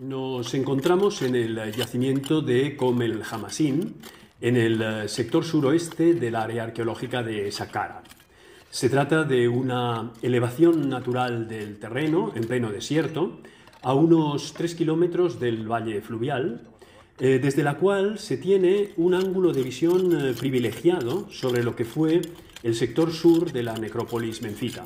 Nos encontramos en el yacimiento de Comel Hamasín, en el eh, sector suroeste del área arqueológica de Saqqara. Se trata de una elevación natural del terreno en pleno desierto, a unos 3 kilómetros del valle fluvial, eh, desde la cual se tiene un ángulo de visión eh, privilegiado sobre lo que fue el sector sur de la necrópolis menfita,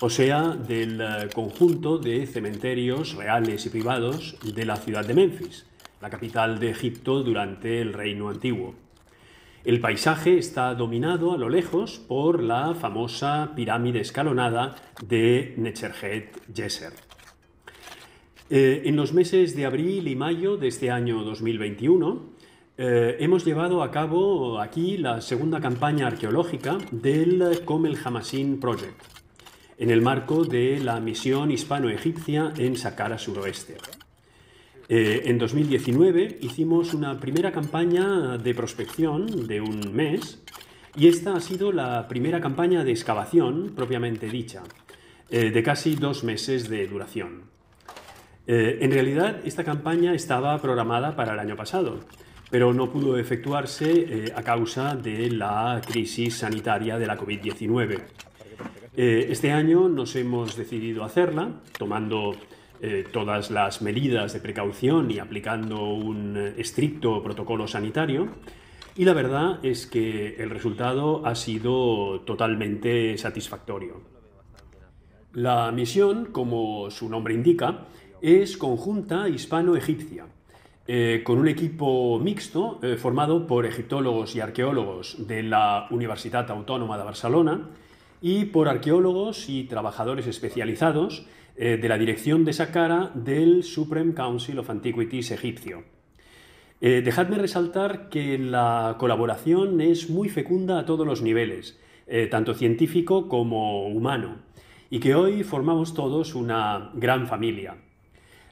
o sea, del eh, conjunto de cementerios reales y privados de la ciudad de Memphis, la capital de Egipto durante el reino antiguo. El paisaje está dominado a lo lejos por la famosa pirámide escalonada de Necherhet Yeser. Eh, en los meses de abril y mayo de este año 2021, eh, hemos llevado a cabo aquí la segunda campaña arqueológica del Comel Hamassin Project, en el marco de la misión hispano-egipcia en Saqqara suroeste. Eh, en 2019 hicimos una primera campaña de prospección de un mes y esta ha sido la primera campaña de excavación propiamente dicha, eh, de casi dos meses de duración. en realidad, esta campaña estaba programada para el año pasado, pero no pudo efectuarse eh, a causa de la crisis sanitaria de la COVID-19. Eh, este año nos hemos decidido hacerla, tomando eh, todas las medidas de precaución y aplicando un estricto protocolo sanitario. Y la verdad es que el resultado ha sido totalmente satisfactorio. La misión, como su nombre indica, es conjunta hispano-egipcia eh, con un equipo mixto eh, formado por egiptólogos y arqueólogos de la Universidad Autónoma de Barcelona y por arqueólogos y trabajadores especializados eh, de la dirección de Saqqara del Supreme Council of Antiquities egipcio. dejadme resaltar que la colaboración es muy fecunda a todos los niveles, tanto científico como humano, y que hoy formamos todos una gran familia.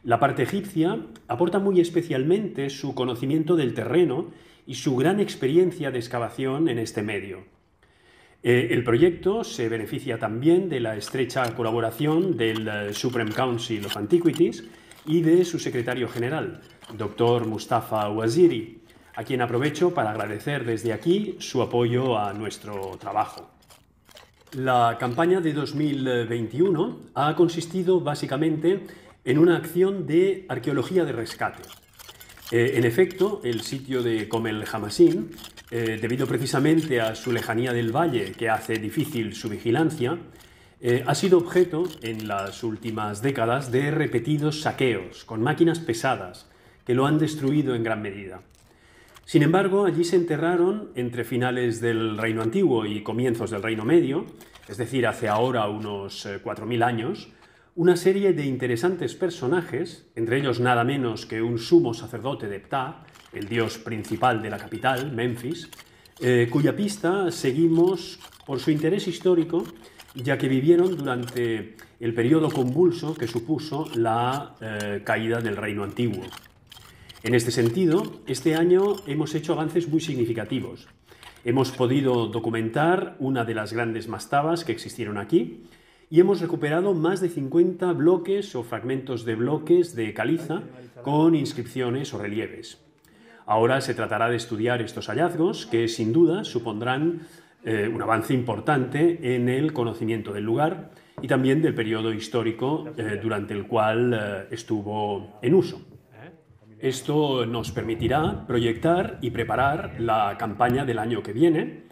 La parte egipcia aporta muy especialmente su conocimiento del terreno y su gran experiencia de excavación en este medio. Eh, el proyecto se beneficia también de la estrecha colaboración del eh, Supreme Council of Antiquities y de su secretario general, Dr. Mustafa Waziri, a quien aprovecho para agradecer desde aquí su apoyo a nuestro trabajo. La campaña de 2021 ha consistido básicamente en una acción de arqueología de rescate. Eh, en efecto, el sitio de Comel Hamasín, eh, debido precisamente a su lejanía del valle que hace difícil su vigilancia, eh, ha sido objeto en las últimas décadas de repetidos saqueos con máquinas pesadas que lo han destruido en gran medida. Sin embargo, allí se enterraron entre finales del Reino Antiguo y comienzos del Reino Medio, es decir, hace ahora unos 4.000 años, una serie de interesantes personajes, entre ellos nada menos que un sumo sacerdote de Ptah, el dios principal de la capital, Memphis, eh, cuya pista seguimos por su interés histórico, ya que vivieron durante el periodo convulso que supuso la eh, caída del reino antiguo. En este sentido, este año hemos hecho avances muy significativos. Hemos podido documentar una de las grandes mastabas que existieron aquí, y hemos recuperado más de 50 bloques o fragmentos de bloques de caliza con inscripciones o relieves. Ahora se tratará de estudiar estos hallazgos que sin duda supondrán eh, un avance importante en el conocimiento del lugar y también del periodo histórico eh, durante el cual eh, estuvo en uso. Esto nos permitirá proyectar y preparar la campaña del año que viene,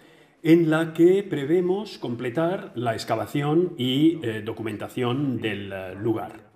en la que prevemos completar la excavación y eh, documentación del eh, lugar.